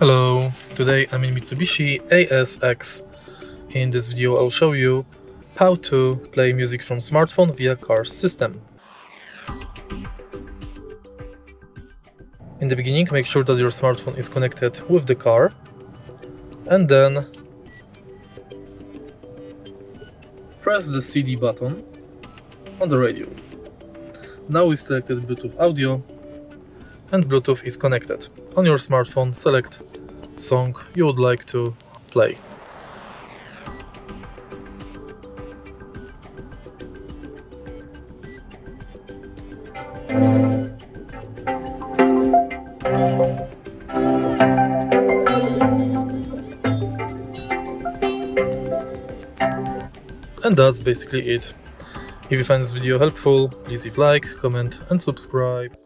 Hello, today I'm in Mitsubishi ASX. In this video I'll show you how to play music from smartphone via car system. In the beginning make sure that your smartphone is connected with the car and then press the CD button on the radio. Now we've selected Bluetooth audio and Bluetooth is connected. On your smartphone select song you would like to play. And that's basically it. If you find this video helpful, please leave like, comment and subscribe.